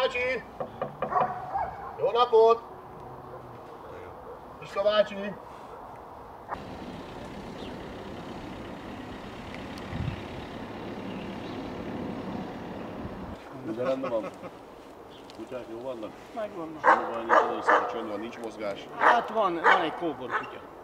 Bácsi! Jó napot! Pista bácsi! Minden rendben van? Kutyák jó vannak? Megvannak. Semmi baj nincs, az csönd van, nincs mozgás. Hát van, van egy kóbor kutya.